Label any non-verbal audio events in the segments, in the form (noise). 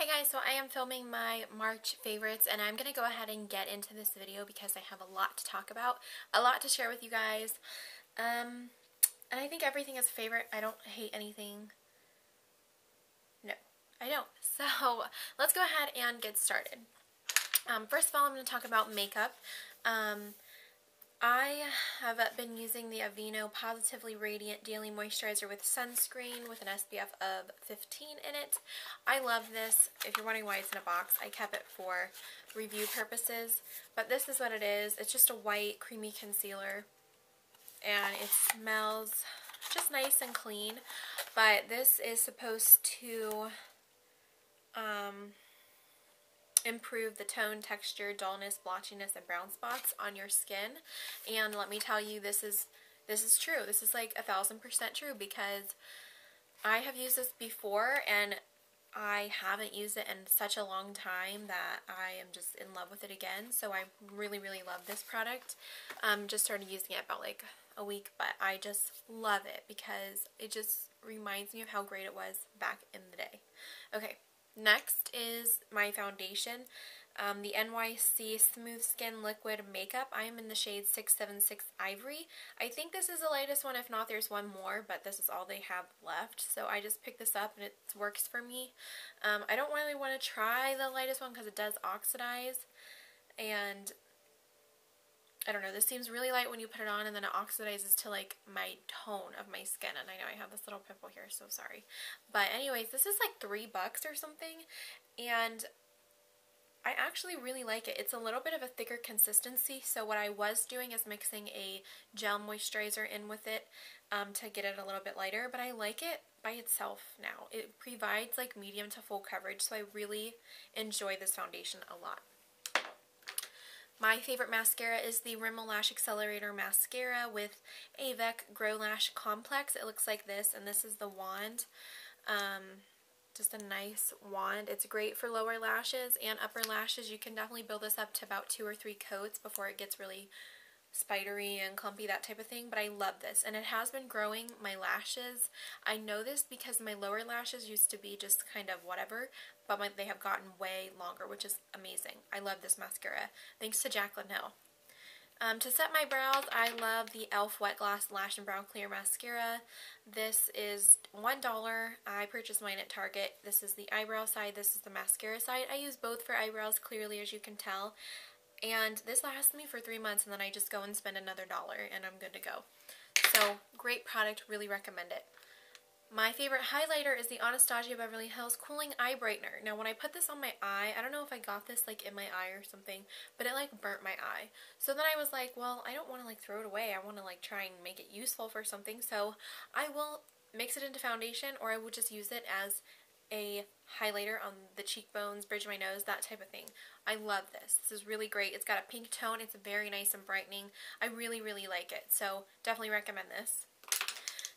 Hey guys, so I am filming my March favorites and I'm going to go ahead and get into this video because I have a lot to talk about, a lot to share with you guys. Um, and I think everything is a favorite. I don't hate anything. No, I don't. (laughs) So let's go ahead and get started. Um, first of all, I'm going to talk about makeup. Um, I have been using the Aveeno Positively Radiant Daily Moisturizer with sunscreen with an SPF of 15 in it. I love this. If you're wondering why it's in a box, I kept it for review purposes. But this is what it is. It's just a white creamy concealer. And it smells just nice and clean. But this is supposed to... Um, improve the tone, texture, dullness, blotchiness, and brown spots on your skin. And let me tell you, this is this is true. This is like a thousand percent true because I have used this before and I haven't used it in such a long time that I am just in love with it again. So I really, really love this product. Um, just started using it about like a week, but I just love it because it just reminds me of how great it was back in the day. Okay, Next is my foundation, um, the NYC Smooth Skin Liquid Makeup. I am in the shade 676 Ivory. I think this is the lightest one. If not, there's one more, but this is all they have left. So I just picked this up and it works for me. Um, I don't really want to try the lightest one because it does oxidize. And I don't know, this seems really light when you put it on and then it oxidizes to like my tone of my skin. And I know I have this little pimple here, so sorry. But anyways, this is like three bucks or something. And I actually really like it. It's a little bit of a thicker consistency, so what I was doing is mixing a gel moisturizer in with it um, to get it a little bit lighter, but I like it by itself now. It provides like medium to full coverage, so I really enjoy this foundation a lot. My favorite mascara is the Rimmel Lash Accelerator Mascara with Avec Grow Lash Complex. It looks like this, and this is the wand. Um, just a nice wand. It's great for lower lashes and upper lashes. You can definitely build this up to about two or three coats before it gets really spidery and clumpy, that type of thing, but I love this. And it has been growing my lashes. I know this because my lower lashes used to be just kind of whatever, but my, they have gotten way longer, which is amazing. I love this mascara. Thanks to Jaclyn Hill. Um, to set my brows, I love the e.l.f. Wet Gloss Lash and Brow Clear Mascara. This is $1. I purchased mine at Target. This is the eyebrow side. This is the mascara side. I use both for eyebrows, clearly, as you can tell. And this lasts me for three months and then I just go and spend another dollar and I'm good to go. So great product, really recommend it. My favorite highlighter is the Anastasia Beverly Hills Cooling Eye Brightener. Now when I put this on my eye, I don't know if I got this like in my eye or something, but it like burnt my eye. So then I was like, well, I don't want to like throw it away. I want to like try and make it useful for something. So I will mix it into foundation or I will just use it as a highlighter on the cheekbones, bridge my nose, that type of thing. I love this. This is really great. It's got a pink tone. It's very nice and brightening. I really, really like it. So definitely recommend this.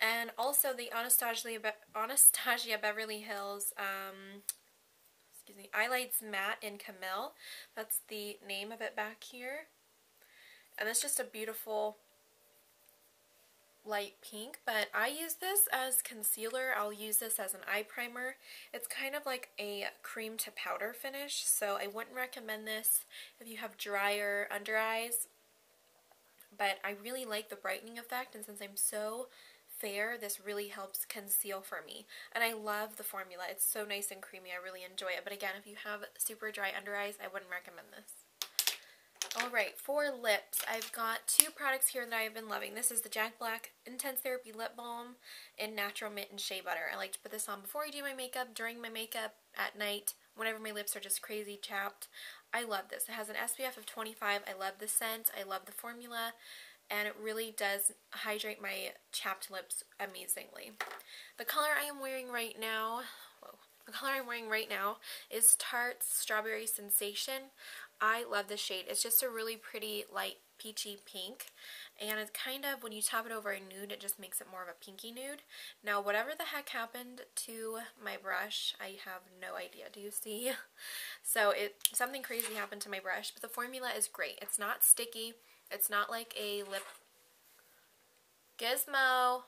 And also the Anastasia, Be Anastasia Beverly Hills, um, excuse me, Eyelights Matte in Camille. That's the name of it back here. And it's just a beautiful light pink, but I use this as concealer. I'll use this as an eye primer. It's kind of like a cream to powder finish, so I wouldn't recommend this if you have drier under eyes. But I really like the brightening effect, and since I'm so fair, this really helps conceal for me. And I love the formula. It's so nice and creamy. I really enjoy it. But again, if you have super dry under eyes, I wouldn't recommend this. Alright, for lips, I've got two products here that I've been loving. This is the Jack Black Intense Therapy Lip Balm in Natural Mint and Shea Butter. I like to put this on before I do my makeup, during my makeup, at night, whenever my lips are just crazy chapped. I love this. It has an SPF of 25. I love the scent. I love the formula. And it really does hydrate my chapped lips amazingly. The color I am wearing right now, the color I'm wearing right now is Tarte's Strawberry Sensation. I love the shade. It's just a really pretty light peachy pink and it's kind of when you top it over a nude it just makes it more of a pinky nude now whatever the heck happened to my brush I have no idea do you see (laughs) so it something crazy happened to my brush but the formula is great it's not sticky it's not like a lip gizmo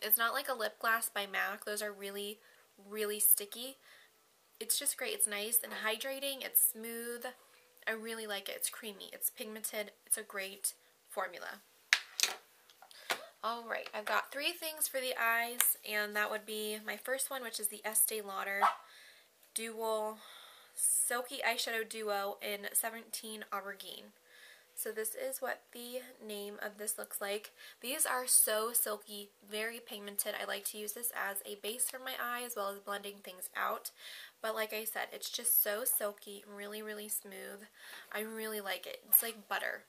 it's not like a lip gloss by MAC those are really really sticky it's just great. It's nice and hydrating. It's smooth. I really like it. It's creamy. It's pigmented. It's a great formula. Alright, I've got three things for the eyes, and that would be my first one, which is the Estee Lauder Dual Silky Eyeshadow Duo in 17 Aubergine. So this is what the name of this looks like. These are so silky, very pigmented. I like to use this as a base for my eye as well as blending things out. But like I said, it's just so silky, really, really smooth. I really like it. It's like butter.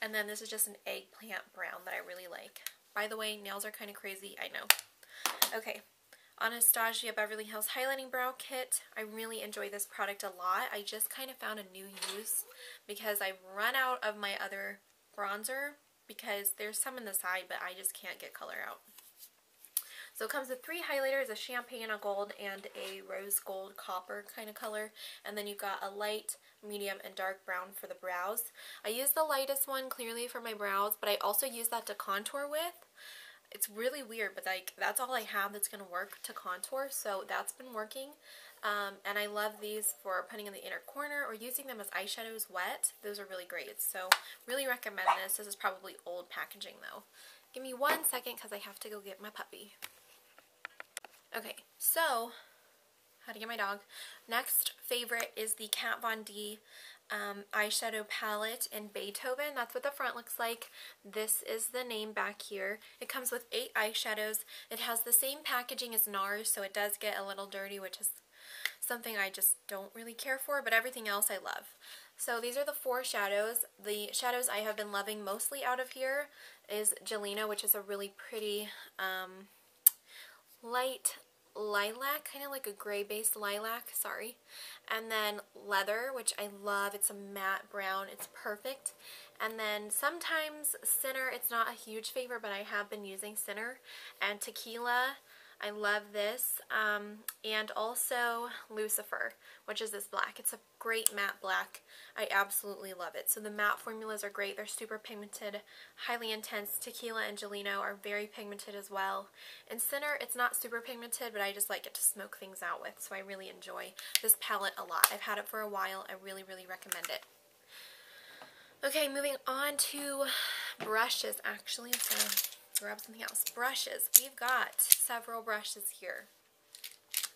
And then this is just an eggplant brown that I really like. By the way, nails are kind of crazy, I know. Okay, Anastasia Beverly Hills Highlighting Brow Kit. I really enjoy this product a lot. I just kind of found a new use because I've run out of my other bronzer because there's some in the side, but I just can't get color out. So it comes with three highlighters, a champagne, a gold, and a rose gold copper kind of color. And then you've got a light, medium, and dark brown for the brows. I use the lightest one clearly for my brows, but I also use that to contour with. It's really weird, but like that's all I have that's going to work to contour, so that's been working. Um, and I love these for putting in the inner corner or using them as eyeshadows wet. Those are really great, so really recommend this. This is probably old packaging though. Give me one second because I have to go get my puppy. Okay, so how to get my dog. Next favorite is the Kat Von D um, eyeshadow palette in Beethoven. That's what the front looks like. This is the name back here. It comes with eight eyeshadows. It has the same packaging as NARS, so it does get a little dirty, which is something I just don't really care for, but everything else I love. So these are the four shadows. The shadows I have been loving mostly out of here is Jelena, which is a really pretty um, light lilac, kind of like a gray-based lilac, sorry. And then leather, which I love. It's a matte brown. It's perfect. And then sometimes Sinner, it's not a huge favorite, but I have been using Sinner. And Tequila, I love this. Um, and also Lucifer, which is this black. It's a great matte black. I absolutely love it. So the matte formulas are great. They're super pigmented, highly intense. Tequila and Gelino are very pigmented as well. In Sinner, it's not super pigmented, but I just like it to smoke things out with. So I really enjoy this palette a lot. I've had it for a while. I really, really recommend it. Okay, moving on to brushes, actually. So grab something else. Brushes. We've got several brushes here.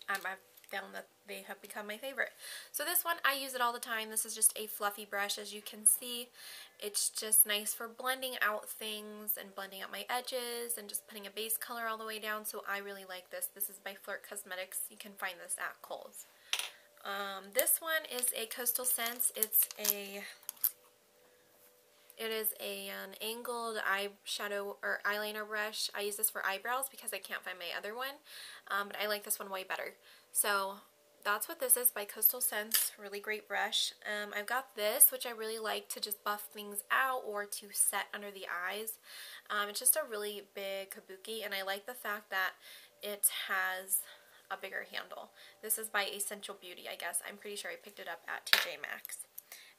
Um, I've found that they have become my favorite. So this one, I use it all the time. This is just a fluffy brush. As you can see, it's just nice for blending out things and blending out my edges and just putting a base color all the way down. So I really like this. This is by Flirt Cosmetics. You can find this at Kohl's. Um, this one is a Coastal Scents. It's a it is a, an angled eyeshadow or eyeliner brush. I use this for eyebrows because I can't find my other one, um, but I like this one way better. So that's what this is by Coastal Scents. Really great brush. Um, I've got this, which I really like to just buff things out or to set under the eyes. Um, it's just a really big kabuki, and I like the fact that it has a bigger handle. This is by Essential Beauty, I guess. I'm pretty sure I picked it up at TJ Maxx.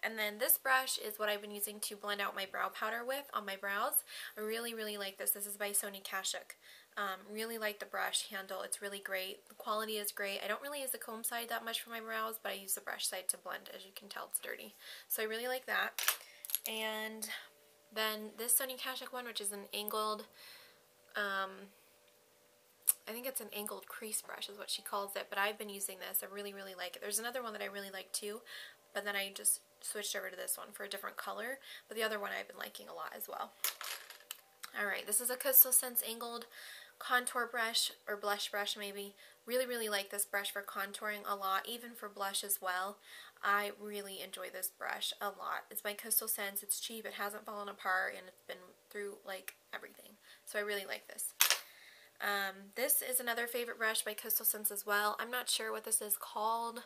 And then this brush is what I've been using to blend out my brow powder with on my brows. I really, really like this. This is by Sonia Kashuk. Um, really like the brush handle. It's really great. The quality is great. I don't really use the comb side that much for my brows, but I use the brush side to blend. As you can tell, it's dirty. So I really like that. And then this Sonia Kashuk one, which is an angled, um, I think it's an angled crease brush is what she calls it, but I've been using this. I really, really like it. There's another one that I really like too, but then I just switched over to this one for a different color, but the other one I've been liking a lot as well. Alright, this is a Coastal Scents Angled contour brush, or blush brush maybe. Really, really like this brush for contouring a lot, even for blush as well. I really enjoy this brush a lot. It's by Coastal Scents, It's cheap. It hasn't fallen apart, and it's been through, like, everything. So I really like this. Um, this is another favorite brush by Coastal Scents as well. I'm not sure what this is called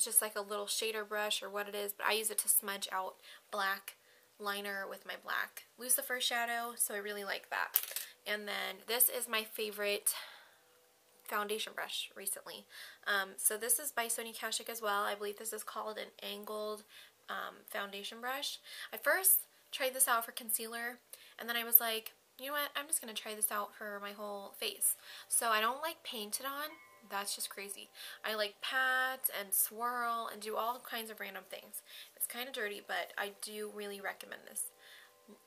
it's just like a little shader brush or what it is, but I use it to smudge out black liner with my black Lucifer shadow, so I really like that. And then this is my favorite foundation brush recently. Um, so this is by Sonia Kashuk as well. I believe this is called an angled um, foundation brush. I first tried this out for concealer, and then I was like, you know what, I'm just going to try this out for my whole face. So I don't like paint it on, that's just crazy. I like pat and swirl and do all kinds of random things. It's kind of dirty, but I do really recommend this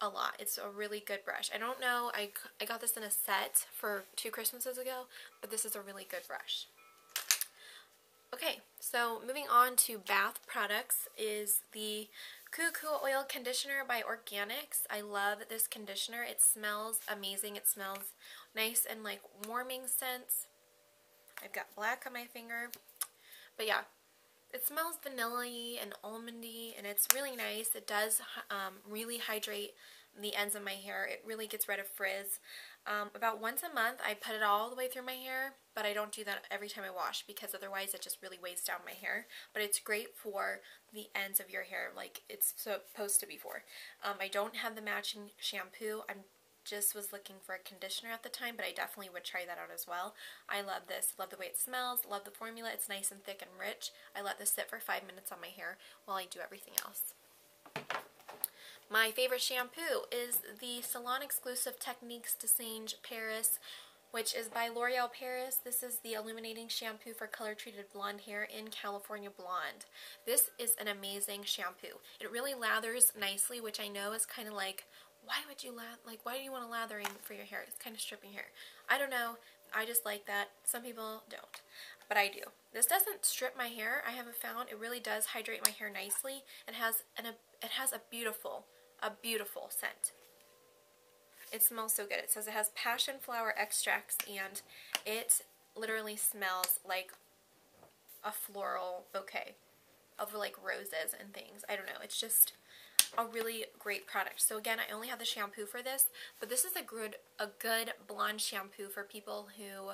a lot. It's a really good brush. I don't know, I, I got this in a set for two Christmases ago, but this is a really good brush. Okay, so moving on to bath products is the Kukui Oil Conditioner by Organix. I love this conditioner. It smells amazing. It smells nice and like warming scents. I've got black on my finger. But yeah, it smells vanilla and almondy and it's really nice. It does um, really hydrate the ends of my hair. It really gets rid of frizz. Um, about once a month, I put it all the way through my hair, but I don't do that every time I wash because otherwise it just really weighs down my hair. But it's great for the ends of your hair like it's supposed to be for. Um, I don't have the matching shampoo. I'm just was looking for a conditioner at the time, but I definitely would try that out as well. I love this. Love the way it smells. Love the formula. It's nice and thick and rich. I let this sit for five minutes on my hair while I do everything else. My favorite shampoo is the Salon Exclusive Techniques Dessange Paris, which is by L'Oreal Paris. This is the illuminating shampoo for color-treated blonde hair in California Blonde. This is an amazing shampoo. It really lathers nicely, which I know is kind of like, why would you lath like why do you want a lathering for your hair? It's kind of stripping hair. I don't know. I just like that. Some people don't. But I do. This doesn't strip my hair. I haven't found it really does hydrate my hair nicely. It has an a, it has a beautiful a beautiful scent. It smells so good. It says it has passion flower extracts and it literally smells like a floral bouquet of like roses and things. I don't know. It's just a really great product. So again, I only have the shampoo for this, but this is a good a good blonde shampoo for people who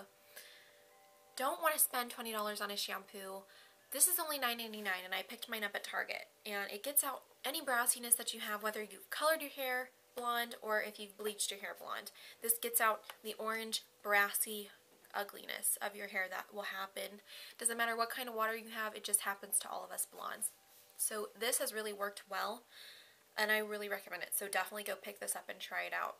don't want to spend $20 on a shampoo. This is only $9.99 and I picked mine up at Target and it gets out any browsiness that you have whether you've colored your hair blonde or if you've bleached your hair blonde. This gets out the orange brassy ugliness of your hair that will happen. Doesn't matter what kind of water you have, it just happens to all of us blondes. So this has really worked well and I really recommend it. So definitely go pick this up and try it out.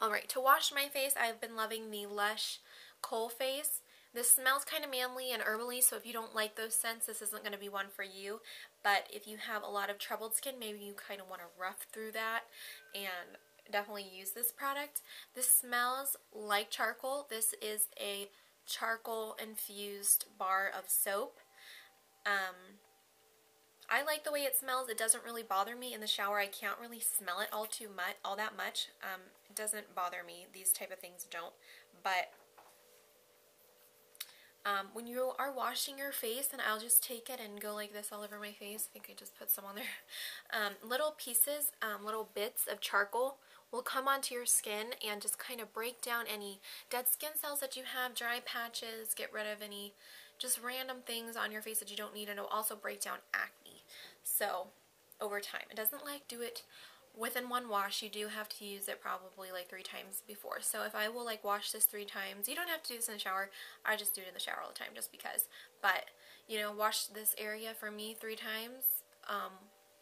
Alright, to wash my face, I've been loving the Lush Coalface. This smells kind of manly and herbally, so if you don't like those scents, this isn't going to be one for you. But if you have a lot of troubled skin, maybe you kind of want to rough through that and definitely use this product. This smells like charcoal. This is a charcoal infused bar of soap. Um, I like the way it smells. It doesn't really bother me in the shower. I can't really smell it all too much, all that much. Um, it doesn't bother me. These type of things don't. But um, when you are washing your face, and I'll just take it and go like this all over my face. I think I just put some on there. (laughs) Um, little pieces, um, little bits of charcoal will come onto your skin and just kind of break down any dead skin cells that you have, dry patches, get rid of any just random things on your face that you don't need, and it will also break down acne. So, over time. It doesn't like do it within one wash. You do have to use it probably like three times before. So if I will like wash this three times, you don't have to do this in the shower. I just do it in the shower all the time just because. But, you know, wash this area for me three times. Um,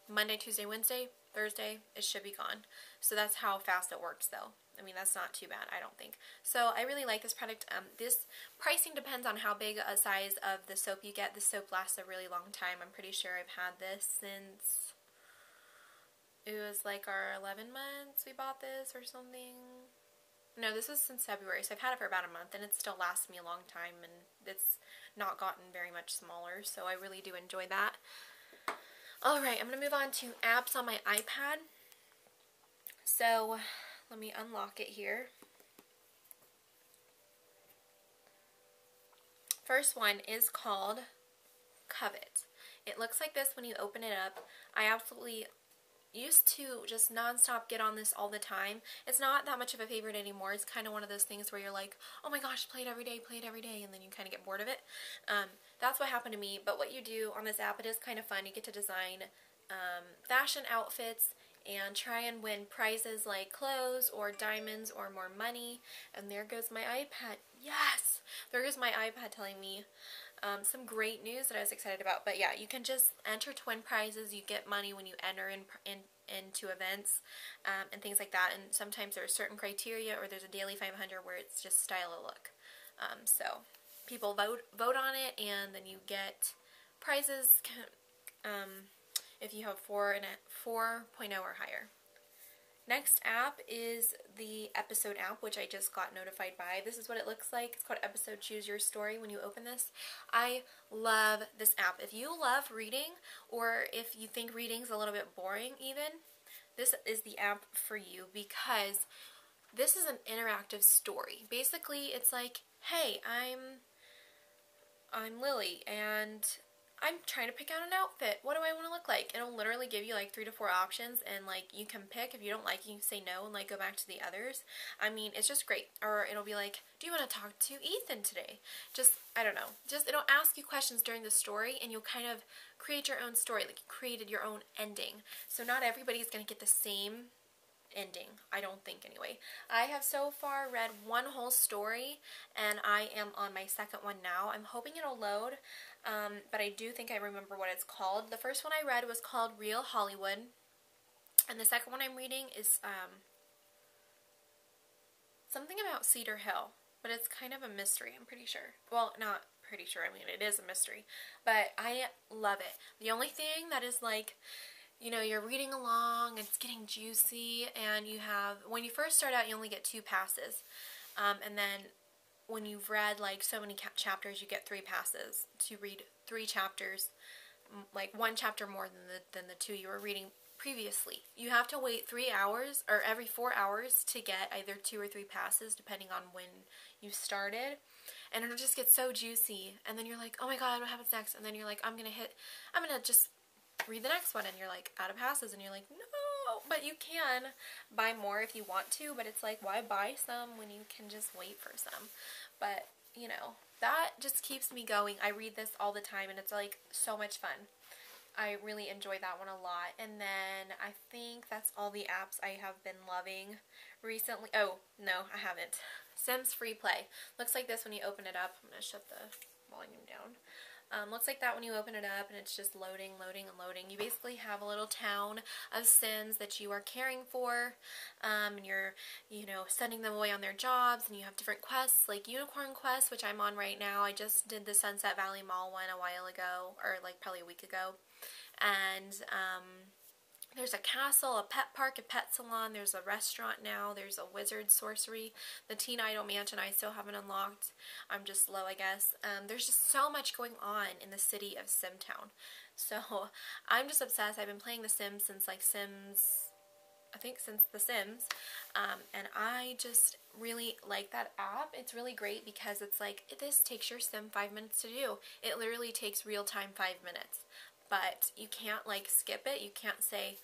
Monday, Tuesday, Wednesday, Thursday, it should be gone. So that's how fast it works though. I mean, that's not too bad, I don't think. So I really like this product. Um, this pricing depends on how big a size of the soap you get. The soap lasts a really long time. I'm pretty sure I've had this since it was like our 11 months we bought this or something. No, this was since February, so I've had it for about a month, and it still lasts me a long time, and it's not gotten very much smaller, so I really do enjoy that. Alright, I'm going to move on to apps on my iPad. So, let me unlock it here. First one is called Covet. It looks like this when you open it up. I absolutely used to just nonstop get on this all the time. It's not that much of a favorite anymore. It's kind of one of those things where you're like, oh my gosh, play it every day, play it every day, and then you kind of get bored of it. Um, that's what happened to me. But what you do on this app, it is kind of fun. You get to design um, fashion outfits and try and win prizes like clothes or diamonds or more money. And there goes my iPad. Yes! There goes my iPad telling me um, some great news that I was excited about. But yeah, you can just enter twin prizes. You get money when you enter in, in into events um, and things like that. And sometimes there's certain criteria or there's a daily 500 where it's just style of look. Um, so people vote vote on it, and then you get prizes um, if you have 4 and 4.0 or higher. Next app is the episode app, which I just got notified by. This is what it looks like. It's called Episode Choose Your Story when you open this. I love this app. If you love reading, or if you think reading's a little bit boring even, this is the app for you because this is an interactive story. Basically, it's like, hey, I'm I'm Lily and I'm trying to pick out an outfit. What do I want to look like? It'll literally give you like three to four options and like you can pick. If you don't like it, you say no and like go back to the others. I mean, it's just great. Or it'll be like, do you want to talk to Ethan today? Just, I don't know. Just, it'll ask you questions during the story and you'll kind of create your own story. Like you created your own ending. So not everybody's going to get the same ending. I don't think anyway. I have so far read one whole story and I am on my second one now. I'm hoping it'll load, um, but I do think I remember what it's called. The first one I read was called Real Hollywood and the second one I'm reading is um, something about Cedar Hill, but it's kind of a mystery, I'm pretty sure. Well, not pretty sure, I mean it is a mystery, but I love it. The only thing that is like you know, you're reading along, it's getting juicy, and you have, when you first start out, you only get two passes. Um, and then when you've read like so many chapters, you get three passes to read three chapters, like one chapter more than the, than the two you were reading previously. You have to wait three hours or every four hours to get either two or three passes depending on when you started. And it'll just get so juicy. And then you're like, oh my god, what happens next? And then you're like, I'm to hit, I'm to just read the next one and you're like out of passes and you're like no but you can buy more if you want to but it's like why buy some when you can just wait for some? But you know that just keeps me going. I read this all the time and it's like so much fun. I really enjoy that one a lot. And then I think that's all the apps I have been loving recently. Oh no I haven't. Sims Free Play. Looks like this when you open it up. I'm gonna shut the volume down um, looks like that when you open it up and it's just loading, loading, and loading. You basically have a little town of sims that you are caring for um, and you're, you know, sending them away on their jobs and you have different quests like Unicorn Quest, which I'm on right now. I just did the Sunset Valley Mall one a while ago or like probably a week ago. And, um, there's a castle, a pet park, a pet salon. There's a restaurant now. There's a wizard sorcery. The Teen Idol Mansion I still haven't unlocked. I'm just low I guess. Um, there's just so much going on in the city of Simtown. So (laughs) I'm just obsessed. I've been playing The Sims since like Sims, I think since The Sims. Um, and I just really like that app. It's really great because it's like, this takes your sim five minutes to do. It literally takes real time five minutes but you can't like skip it. You can't say,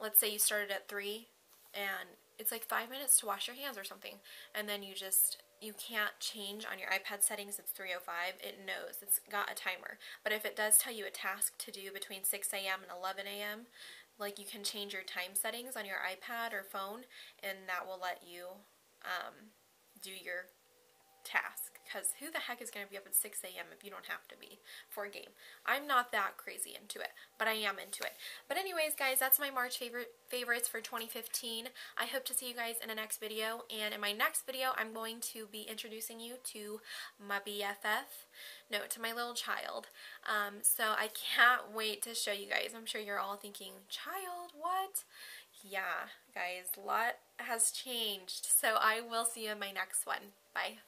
let's say you started at 3 and it's like 5 minutes to wash your hands or something and then you just you can't change on your iPad settings, it's 305, it knows, it's got a timer. But if it does tell you a task to do between 6 a.m. and 11 a.m., like you can change your time settings on your iPad or phone, and that will let you um, do your task because who the heck is going to be up at 6 a.m. if you don't have to be for a game? I'm not that crazy into it, but I am into it. But anyways, guys, that's my March favorite favorites for 2015. I hope to see you guys in the next video, and in my next video, I'm going to be introducing you to my BFF, no, to my little child. Um, so I can't wait to show you guys. I'm sure you're all thinking, child, what? Yeah, guys, a lot has changed. So I will see you in my next one. Bye.